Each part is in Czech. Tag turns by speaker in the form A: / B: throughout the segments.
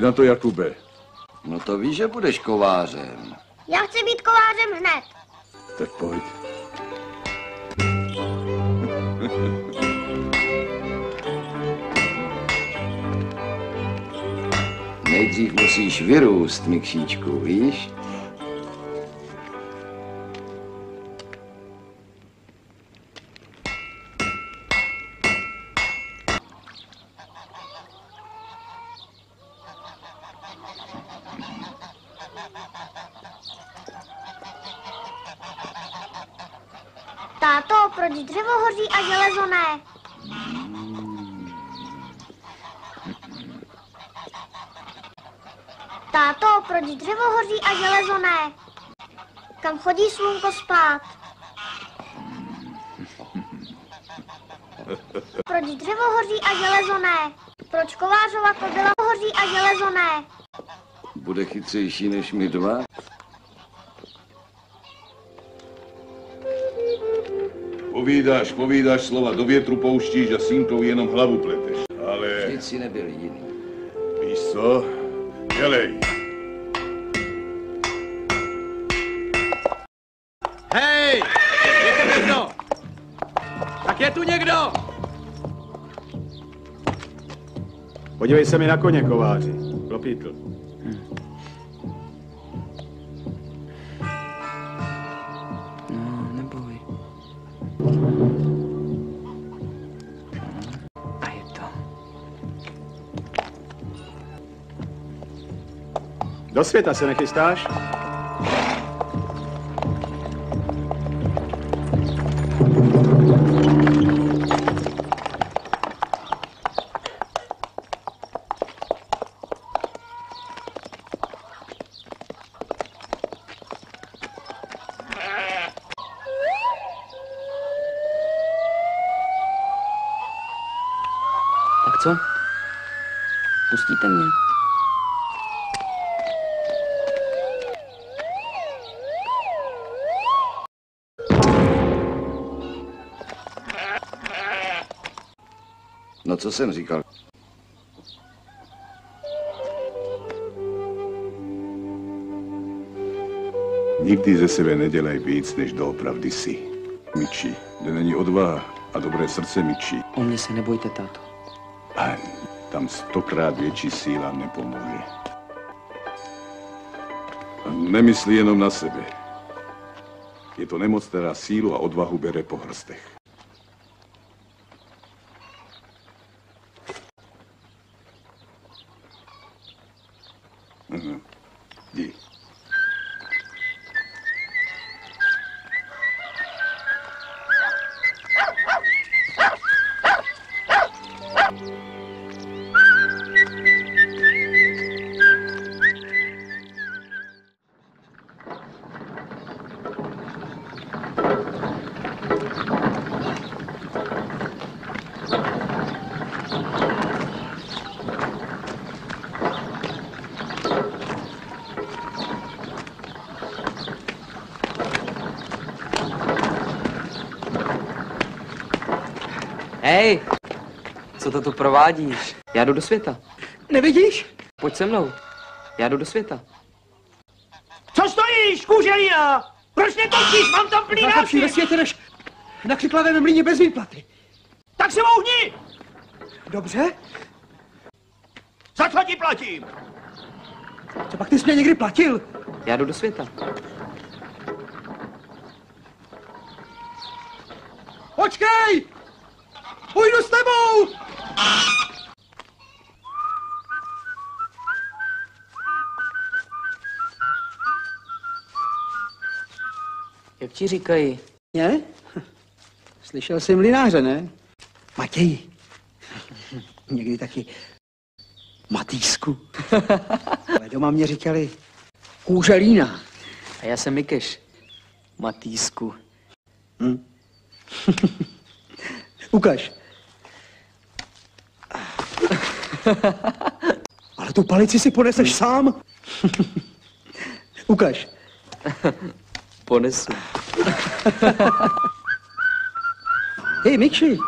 A: ty na to, Jakube?
B: No to víš, že budeš kovářem.
C: Já chci být kovářem hned.
A: Tak pojď.
B: Nejdřív musíš vyrůst, Mikšíčku, víš?
C: Táto, proč dřevo hoří a železo ne? Kam chodí slunko spát? Proč dřevo hoří a železo ne? Proč kovářova kobila hoří a železo ne?
B: Bude chytřejší než my dva?
A: Povídáš, povídáš slova, do větru pouštíš a sínkou jenom hlavu pleteš. Ale
B: Nic si nebyl jiný.
A: víš co? Dělej.
D: Hej! Je tu někdo? Tak je tu někdo?
E: Podívej se mi na koně, kováři. Klopítl. Do světa se nechystáš?
F: Tak co? Pustíte mě?
B: Co jsem říkal?
A: Nikdy ze sebe nedělej víc, než doopravdy si. Miči, kde není odvaha a dobré srdce Miči,
F: O mě se nebojte, táto.
A: a tam stokrát větší síla nepomůže. A nemyslí jenom na sebe. Je to nemoc, která sílu a odvahu bere po hrstech. Угу.
F: Дей. Co to tu provádíš? Já jdu do světa.
D: Nevidíš?
F: Pojď se mnou. Já jdu do světa.
D: Co stojíš, kůželina? Proč netočíš? Mám tam plný lepší ve světě než na křiklavém mlíně bez výplaty. Tak si mouhni! Dobře. Za co ti platím? Co pak ty jsi mě někdy platil?
F: Já jdu do světa.
D: Počkej! Půjdu s tebou!
F: Ti říkají?
D: Ne? Slyšel jsi mlináře, ne? Matěj. Někdy taky Matýsku. Ale doma mě říkali kůželína.
F: A já jsem Mikeš. Matýsku.
D: Ukaž. Ale tu palici si poneseš sám. Ukaž.
F: Ponesu.
D: Hej, Mikši.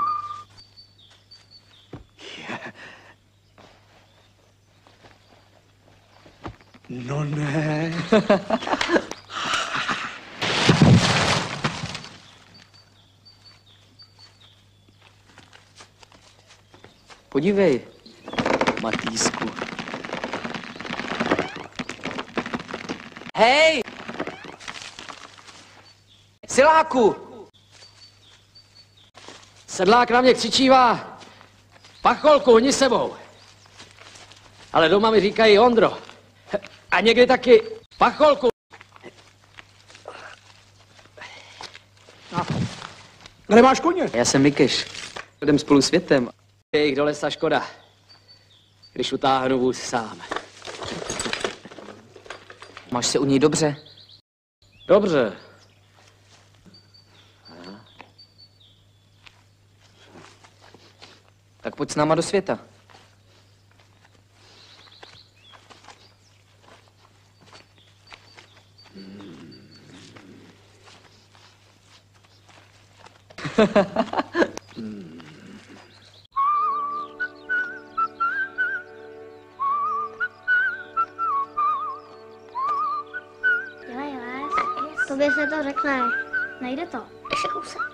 D: No ne.
F: Podívej, Matýsku. Hej! Siláku!
G: Sedlák na mě křičívá, pacholku, honí sebou. Ale doma mi říkají Ondro. A někdy taky pacholku.
D: Kde máš koně?
F: Já jsem Mikeš. Jdem spolu světem.
G: Je jich do lesa škoda, když utáhnu vůz sám.
F: Máš se u něj dobře?
G: Dobře.
F: Pojď s náma do světa.
C: Dělej les. Tobě se to řekne. Nejde to. Ještě kousek.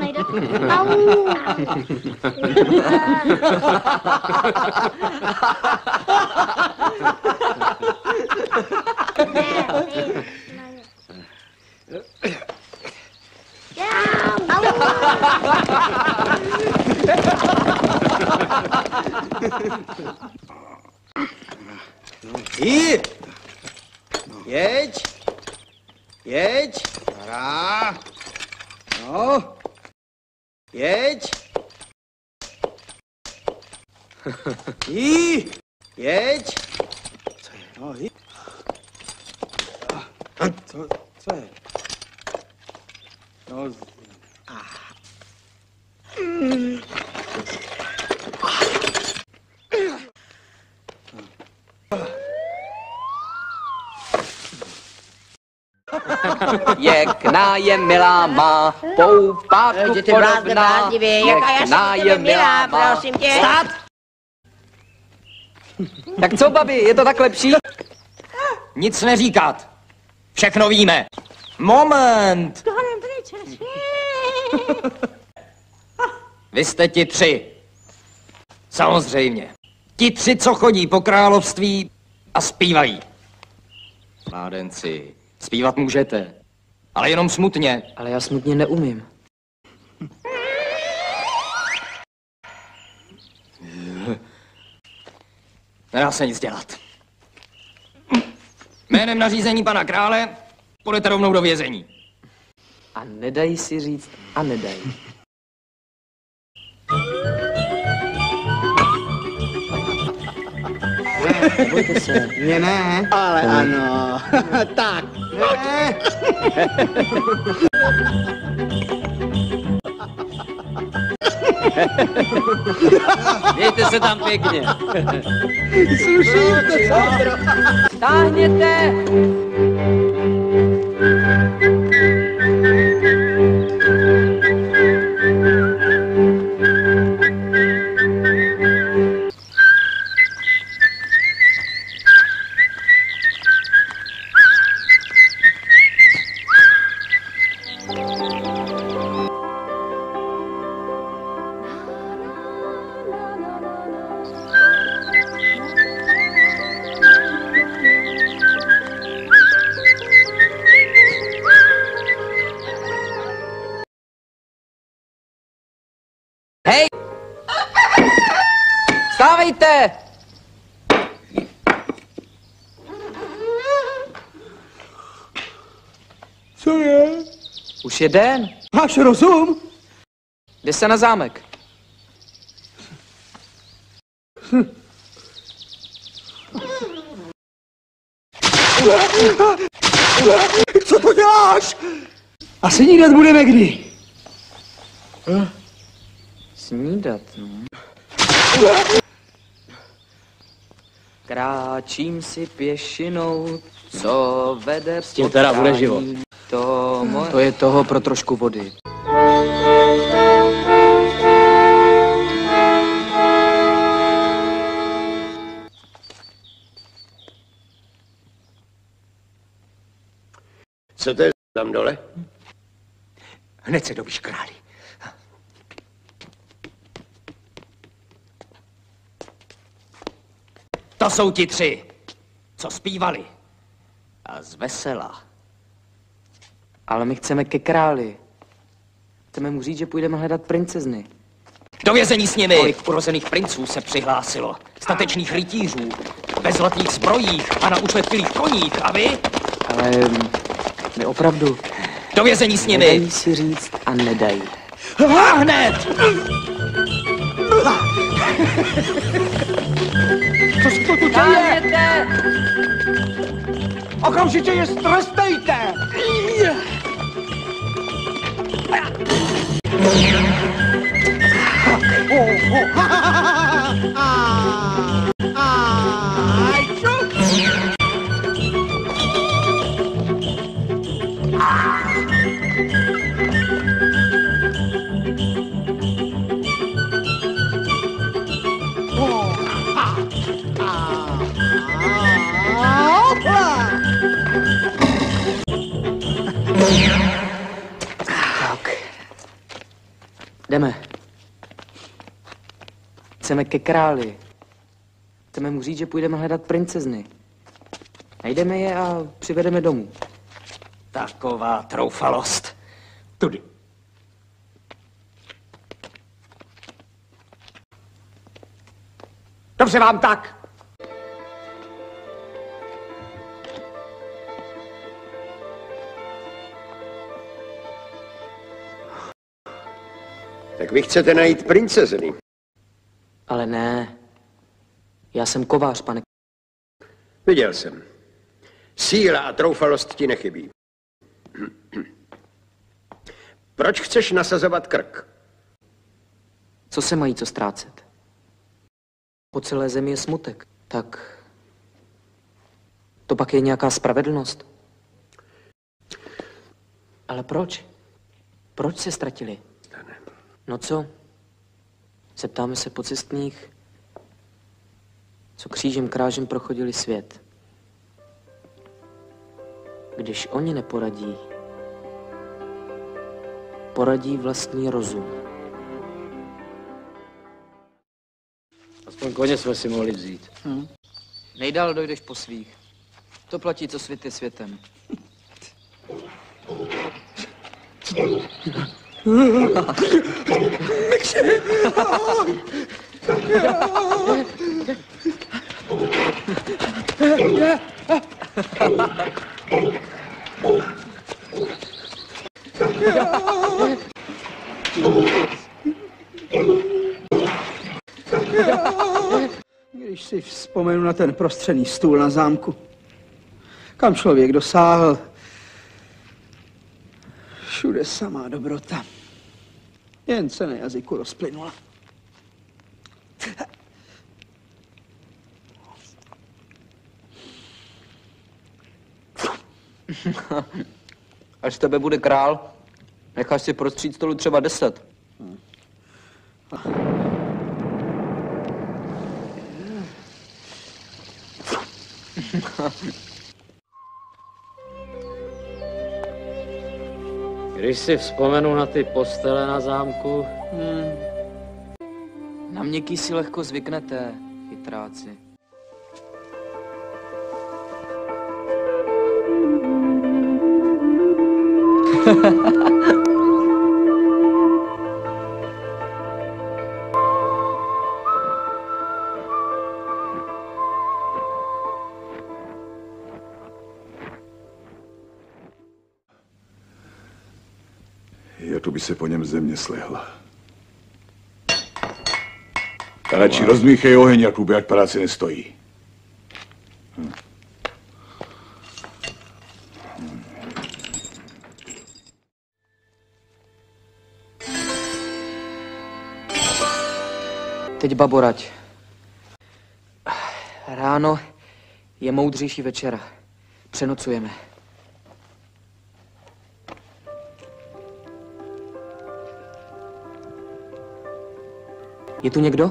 C: Nejde to. Au. Ne, ne, ne. Au.
D: Jí! Jeď! Jeď! Hra! No! Jeď! Jí! Jeď! Co je? No, jí! A co, co je? No, z-
F: Jekná je milá má, poupátku
H: ty blázne
F: podobná. Jekná
H: tebe milá, prosím tě.
F: Stát! Tak co, babi, je to tak lepší?
G: Nic neříkat. Všechno víme. Moment. Vy jste ti tři. Samozřejmě. Ti tři, co chodí po království a zpívají. Mládenci, zpívat můžete, ale jenom smutně.
F: Ale já smutně neumím.
G: Nedá se nic dělat. Jménem nařízení pana krále půjdete rovnou do vězení.
F: A nedají si říct a nedají. Nebojte se.
D: Mě ne. Ale ano. tak. Ne.
G: Mějte se tam pěkně.
F: Táhněte! Už je den.
D: Máš rozum?
F: Jde se na zámek.
D: Co to děláš? Asi snídat budeme kdy?
F: Snídat, no. Kráčím si pěšinou, co vede S
G: tím teda bude život.
F: To, moje... to je toho pro trošku vody.
I: Co to je tam dole?
J: Hned se dobíš králi. To jsou ti tři, co zpívali. A zvesela.
F: Ale my chceme ke králi. Chceme mu říct, že půjdeme hledat princezny.
J: Do vězení s nimi! Kolik urozených princů se přihlásilo. Statečných rytířů, ve zlatých zbrojích a na ušlechtilých koních. A vy?
F: Ale my opravdu
J: Do vězení s nimi!
F: nedají si říct a nedají.
J: A hned!
D: Co se to tu děje? Okamžitě je strestejte!
F: Tak. Chceme ke králi. Chceme mu říct, že půjdeme hledat princezny. Najdeme je a přivedeme domů.
J: Taková troufalost. Tudy. Dobře vám tak.
I: Tak vy chcete najít princezny.
F: Ale ne. Já jsem kovář, pane.
I: Viděl jsem. Síla a troufalost ti nechybí. Proč chceš nasazovat krk?
F: Co se mají co ztrácet? Po celé zemi je smutek. Tak to pak je nějaká spravedlnost. Ale proč? Proč se ztratili? No co? Zeptáme se pocestných, co křížem krážem prochodili svět. Když oni neporadí, poradí vlastní rozum.
G: Aspoň koně jsme si mohli vzít.
F: Hm. Nejdál dojdeš po svých. To platí, co svět je světem.
D: Když si vzpomenu na ten prostřený stůl na zámku, kam člověk dosáhl, všude samá dobrota. Jen se na jazyku rozplynula.
F: Až z tebe bude král, necháš si prostřít stolu třeba deset.
G: Když si vzpomenu na ty postele na zámku,
F: Hmm. Na měkký si lehko zvyknete, chytráci.
A: Jako by se po něm země slehla. A radši rozmíchej oheň, Jakuby, ať práce nestojí.
F: Teď baborať. Ráno je moudřejší večera. Přenocujeme. Je tu někdo?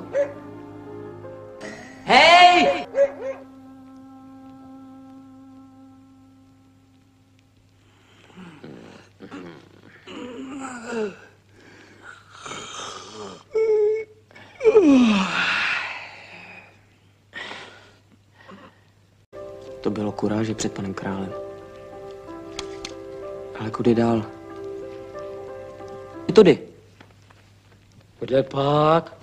F: Hej! To bylo kuráže před panem králem. Ale kudy dál? Tudy.
G: Kde pak?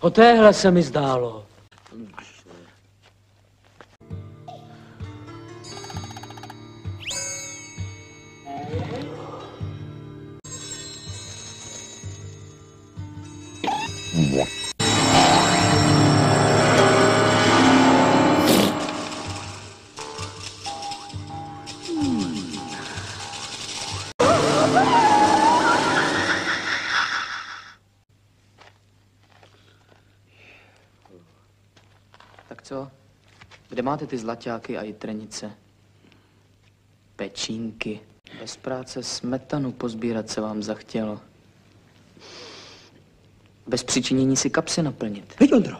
G: O téhle se mi zdálo.
F: Ty zlaťáky a jitrenice? Pečínky. Bez práce smetanu pozbírat se vám zachtělo. Bez přičinění si kapsy naplnit.
D: Hej, Ondro.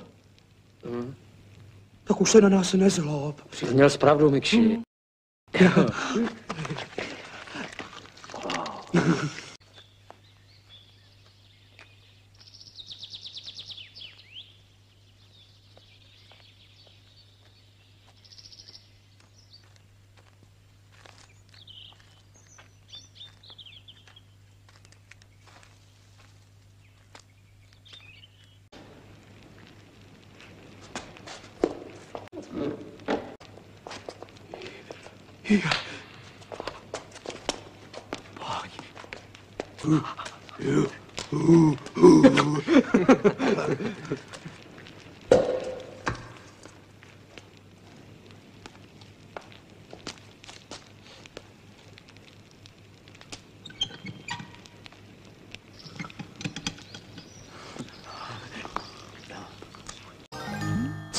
D: Tak už se na nás nezlob.
G: Měl zpravdu, Mikši. Co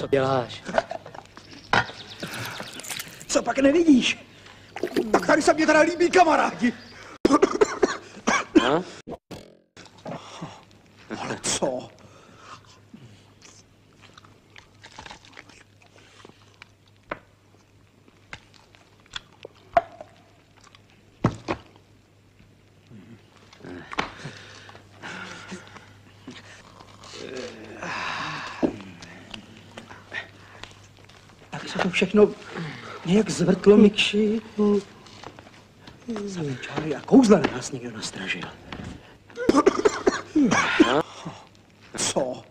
G: děláš?
D: Co pak nevidíš? Tak tady se mě teda líbí kamarádi.
G: No?
D: Ale co? To všechno nějak zvrtlo, Mikši. Samý čáry a kouzla na nás někdo nastražil. Co?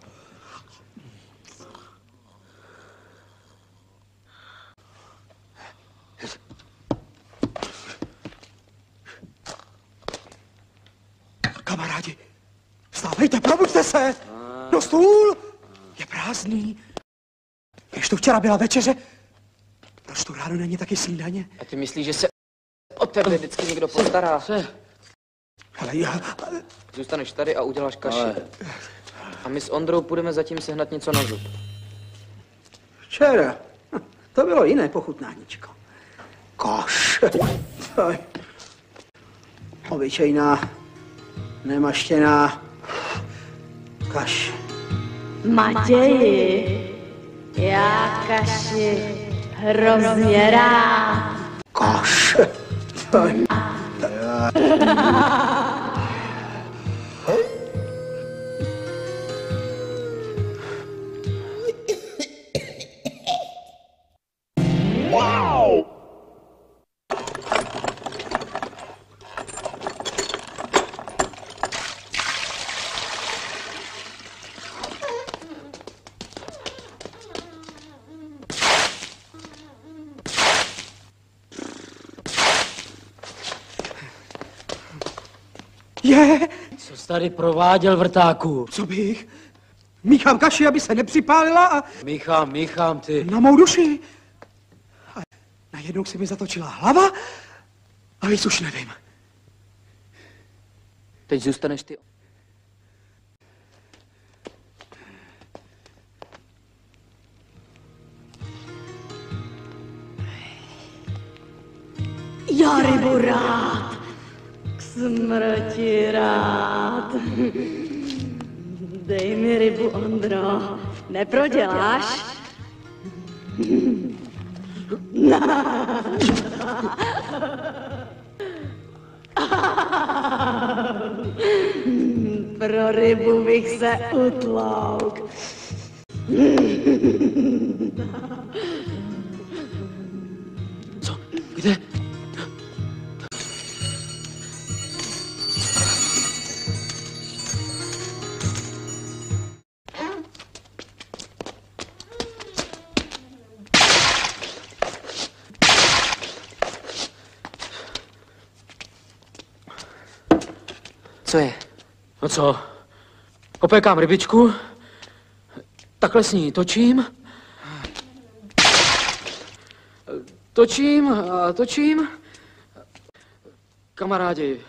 D: Kamarádi, vstávejte, probuďte se! No stůl je prázdný. Když tu včera byla večeře, není taky snídaně?
F: A ty myslíš, že se o tebe vždycky někdo postará?
D: Ale já...
F: Zůstaneš tady a uděláš kaši.
G: Ale-
F: A my s Ondrou půjdeme zatím sehnat něco na zub.
K: Včera. To bylo jiné pochutnáníčko.
D: Koš.
K: Obyčejná, nemaštěná kaš.
H: Matěji, já kaši hrozně rád.
K: Koš.
D: Je,
G: tady prováděl, vrtáku?
D: co bych? Míchám kaši, aby se nepřipálila a
G: Míchám, míchám, ty.
D: na mou duši. A najednou se mi zatočila hlava a víc už nevím.
F: Teď zůstaneš ty.
H: Smrti rád. Dej mi rybu, Ondro, neproděláš? Pro rybu bych se utlouk.
G: No co? Opékám rybičku, takhle s ní točím, točím a točím. Kamarádi,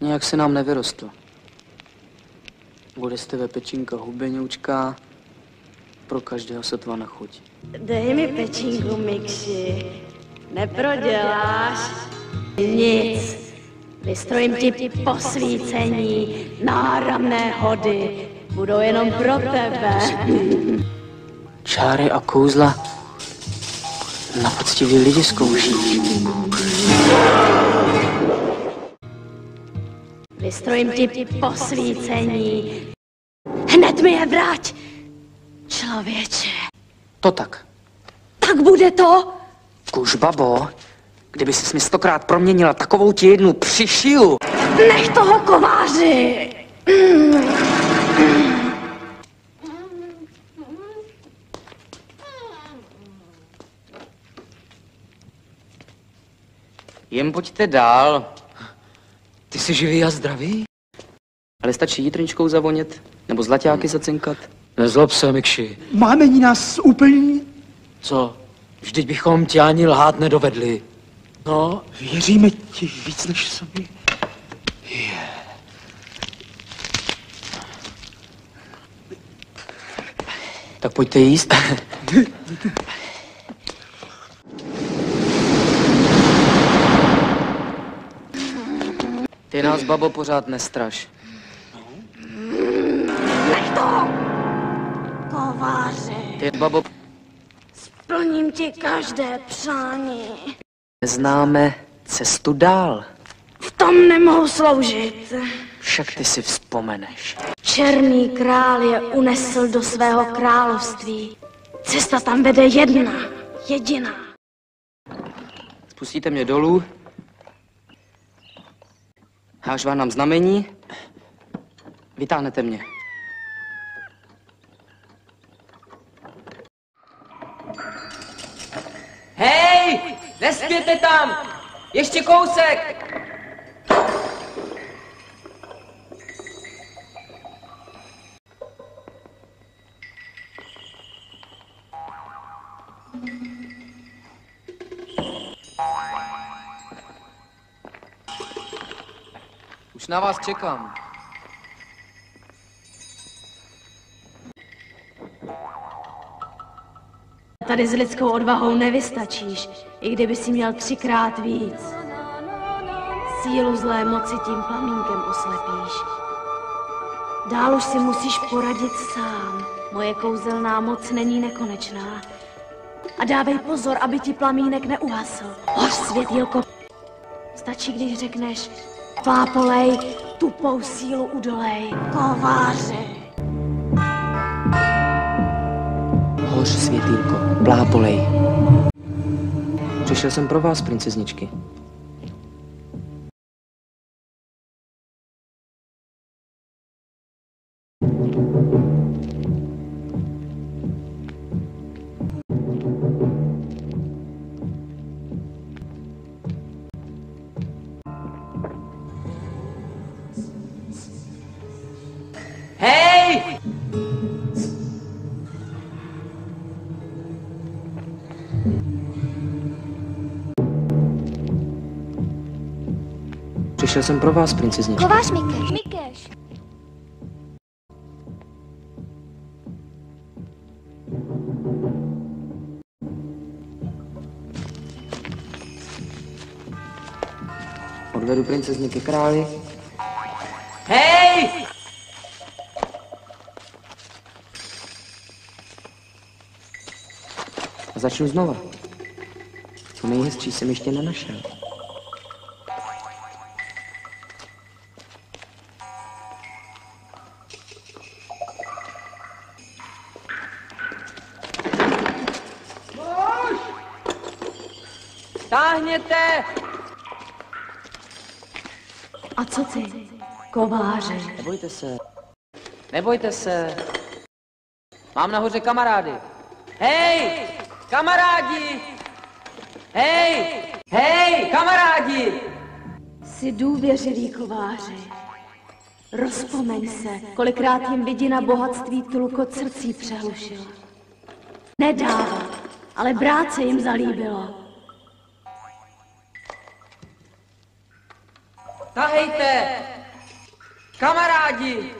F: Nějak se nám nevyrostlo. Bude z tebe pečínka hubeňoučka, pro každého sotva na chuť.
H: Dej mi pečínku, Mikši. Neproděláš nic. Vystrojím ti posvícení, náramné hody. Budou jenom pro tebe.
F: Čáry a kouzla na poctivý lidi zkouší.
H: Vystrojím ti posvícení. Hned mi je vrať, člověče.
F: To tak.
H: Tak bude to?
F: Kuž, babo, kdyby jsi mi stokrát proměnila takovou ti jednu přišiju.
H: Nech toho kováři.
F: Jen pojďte dál.
G: ty jsi živý a zdravý?
F: Ale stačí jitrničkou zavonět, nebo zlaťáky zacinkat.
G: Nezlob se, Mikši.
K: Máme ní nás úplně...
G: Co? Vždyť bychom tě ani lhát nedovedli. No,
K: Věříme ti víc než sobě.
F: Tak pojďte jíst. Ty nás, babo, pořád nestraš.
H: Nech to! Kováři,
F: Ty, babo,
H: plním ti každé přání.
F: Neznáme cestu dál.
H: V tom nemohu sloužit.
F: Však ty si vzpomeneš.
H: Černý král je unesl do svého království. Cesta tam vede jedna, jediná.
F: Spustíte mě dolů. Háž vám nám znamení. Vytáhnete mě. Hej! Nespěte tam! Ještě kousek! Už na vás čekám.
H: Tady s lidskou odvahou nevystačíš, i kdyby si měl třikrát víc. Sílu zlé moci tím plamínkem oslepíš. Dál už si musíš poradit sám. Moje kouzelná moc není nekonečná. A dávej pozor, aby ti plamínek neuhasl. Hoř světýlko. Stačí, když řekneš, plápolej, tupou sílu udolej. Kováři.
F: Hoř, světýlko, plápolej. Přišel jsem pro vás, princezničky. Přišel jsem pro vás, princezničky.
C: Kovář Mikeš. Mikeš.
F: Odvedu princezny ke králi. Hej! A začnu znova. Co nejhezčí jsem ještě nenašel. Táhněte!
H: A co ty, kováři?
F: Nebojte se. Nebojte se. Mám nahoře kamarády. Hej! Kamarádi! Hej! Hej! Kamarádi!
H: Jsi důvěřilý kováři. Rozpomeň se, kolikrát jim vidina bohatství tlukot srdcí přehlušila. Nedávat, ale brát se jim zalíbilo.
F: Tahejte! Kamarádi!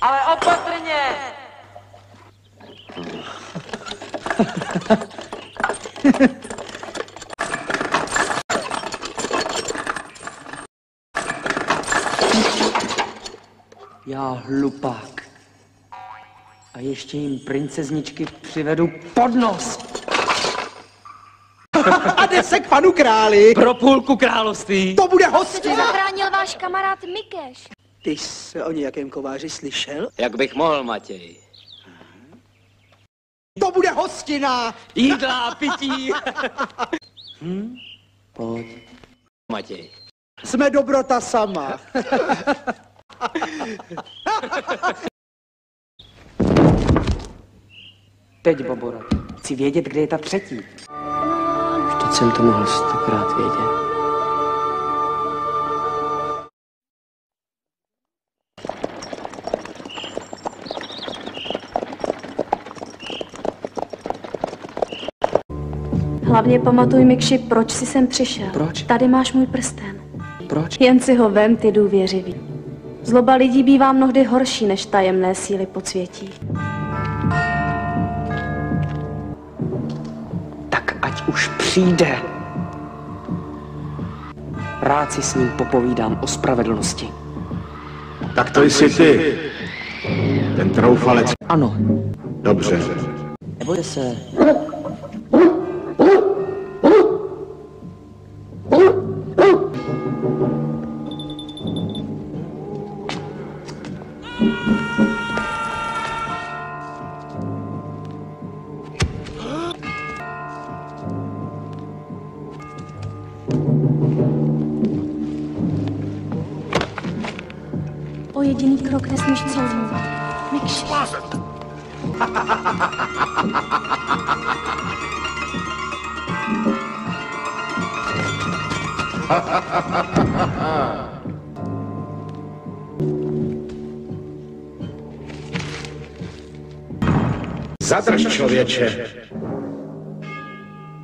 F: Ale opatrně! Já hlupák. A ještě jim princezničky přivedu pod nos.
D: A jde se k panu králi.
F: Pro půlku království.
D: To bude
K: Co to
D: hostina.
K: zachránil váš kamarád Mikeš?
D: Ty jsi o nějakém kováři slyšel?
J: Jak bych mohl, Matěj?
D: To bude hostina.
F: Jídla, pití. hm? Pojď.
J: Matěj.
D: Jsme dobrota sama.
F: Teď, Bobora. Chci vědět, kde je ta třetí. Jsem to mohl stokrát vědět.
H: Hlavně pamatuj, Mikši, proč jsi sem přišel.
F: Proč?
H: Tady máš můj prsten.
F: Proč?
H: Jen si ho vem, ty důvěřivý. Zloba lidí bývá mnohdy horší než tajemné síly podsvětí.
F: Přijde. Rád si s ním popovídám o spravedlnosti.
E: Tak to jsi ty. Ten troufalec.
F: Ano,
E: Dobře.
F: nebojte se.
E: Člověče.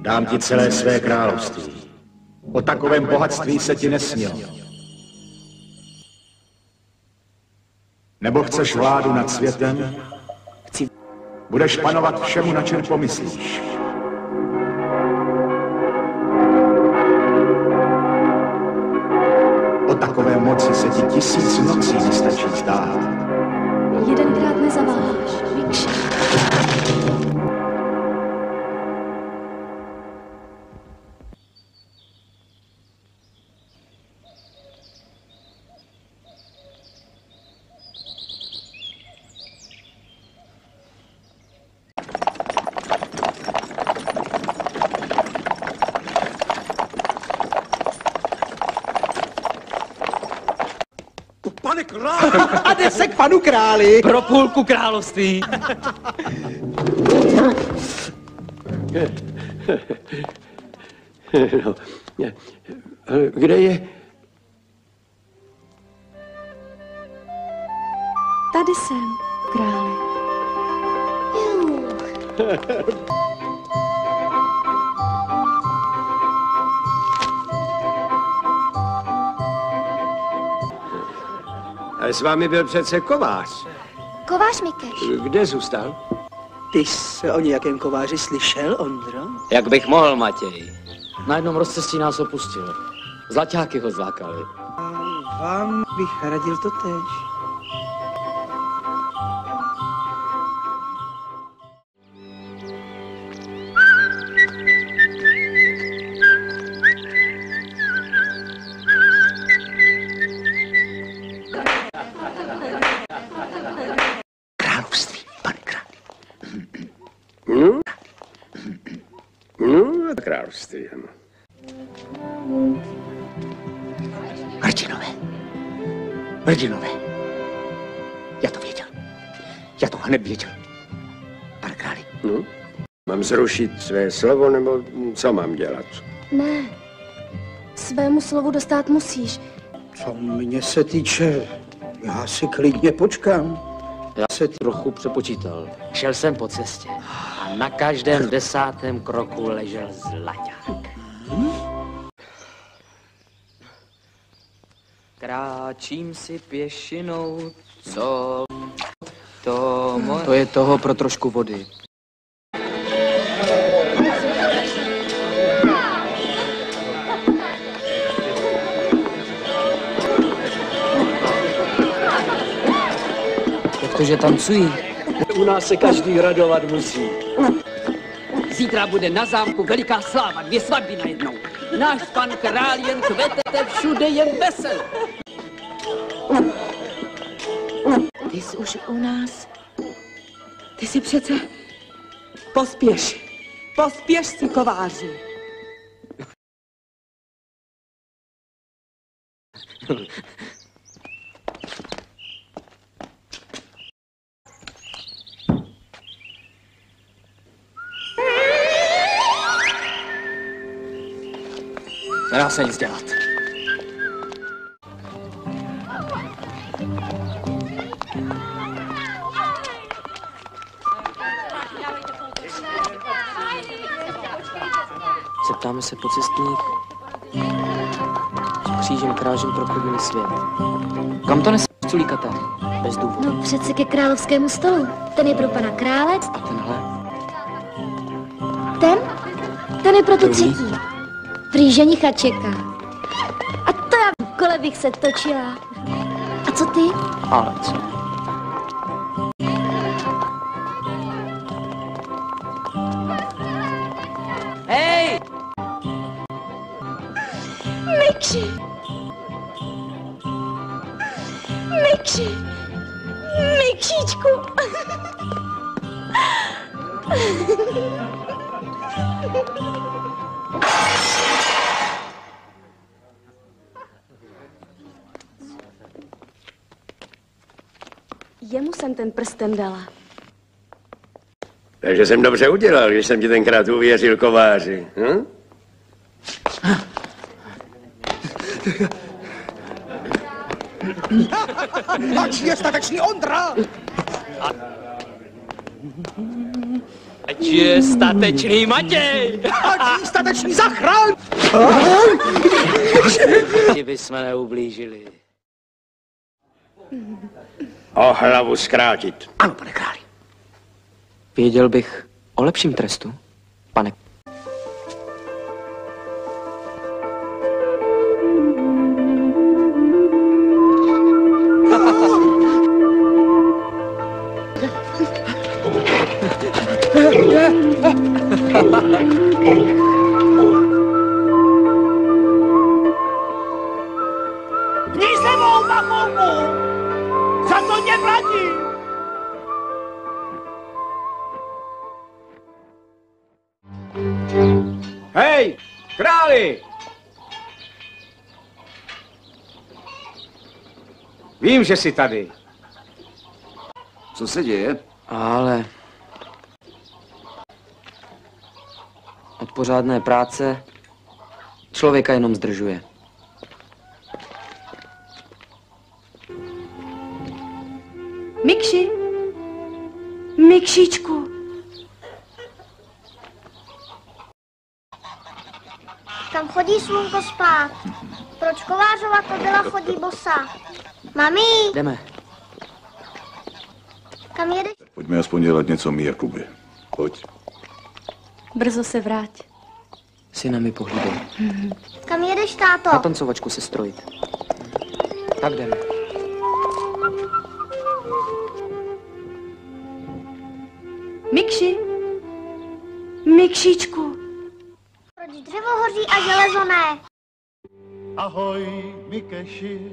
E: Dám ti celé své království. O takovém bohatství se ti nesnilo. Nebo chceš vládu nad světem?
F: Chci-
E: Budeš panovat všemu, na čem pomyslíš. O takové moci se ti tisíc nocí nestačí zdát.
H: Jedenkrát nezaváháš. Mikši.
D: Králi.
F: Pro půlku království.
I: No, s vámi byl přece kovář.
K: Kovář Mikeš.
I: Kde zůstal?
D: Ty jsi o nějakém kováři slyšel, Ondro?
J: Jak bych mohl, Matěj? Na jednom rozcestí nás opustil. Zlaťáky ho zlákali.
D: Vám bych radil to tež.
E: Království,
I: ano.
E: Hrdinové. Hrdinové. Já to věděl. Já to hned věděl. Pane králi,
I: No? Mám zrušit své slovo, nebo co mám dělat?
K: Ne. Své
H: svému slovu dostat musíš.
K: Co mě se týče, já si klidně počkám.
G: Já se trochu přepočítal. Šel jsem po cestě a na každém desátém kroku ležel zlaťák.
F: Kráčím si pěšinou, co to moje... To je toho pro trošku vody. Že tancují?
G: U nás se každý radovat musí. Zítra bude na zámku veliká sláva, dvě svatby najednou. Náš pan král jen kvetete, všude jen vesel.
H: Ty jsi už u nás. Ty jsi přece... Pospěš. Pospěš si, kováři.
F: Nedá se nic dělat. Zeptáme se pocestních, co křížem krážem prochodili svět. Kam to nese culíkata? Bez důvodu.
C: No přece ke královskému stolu. Ten je pro pana krále,
F: A tenhle?
C: ten, ten je pro tu
F: Druhý?
C: třetí. Prý ženicha čeká. A to já v kole bych se točila. A co ty?
F: Ale co?
H: Ten prsten dala.
I: Takže jsem dobře udělal, když jsem ti tenkrát uvěřil, kováři. Hm?
K: Ač je statečný Ondra!
G: Ať je statečný Matěj!
K: Ač je statečný zachrán!
G: Ti bychom neublížili.
I: O hlavu zkrátit.
K: Ano, pane králi.
F: Věděl bych o lepším trestu, pane.
E: Králi! Vím, že jsi tady.
B: Co se děje?
F: Ale... Od pořádné práce člověka jenom zdržuje.
H: Mikši! Mikšičku!
C: Kam chodí slunko spát? Proč kovářova kobila chodí bosa? Mami,
F: Jdeme.
C: kam jedeš?
A: Pojďme aspoň dělat něco my, Jakube. Pojď.
H: Brzo se vrať.
F: Syna mi pohlídej.
C: Kam jedeš, táto?
F: Na tancovačku se strojit. Tak jdeme.
H: Mikši! Mikšičku!
C: Dřevo hoří a železo ne?
L: Ahoj, Mikeši,